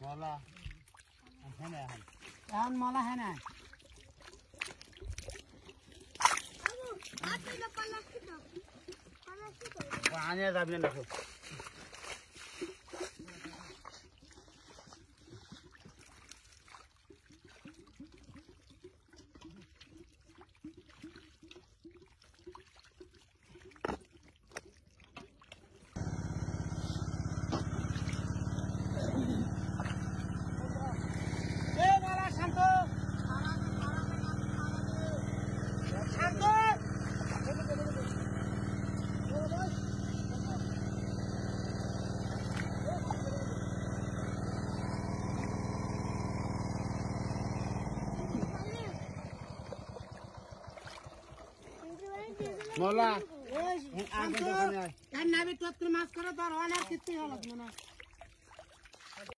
মলা হ্যাঁ এখন এখন মলা হ্যাঁ না। আনে যাবি না দেখো। মলা আমি তোর মাছ করে তোর অনেক কিছু হলো না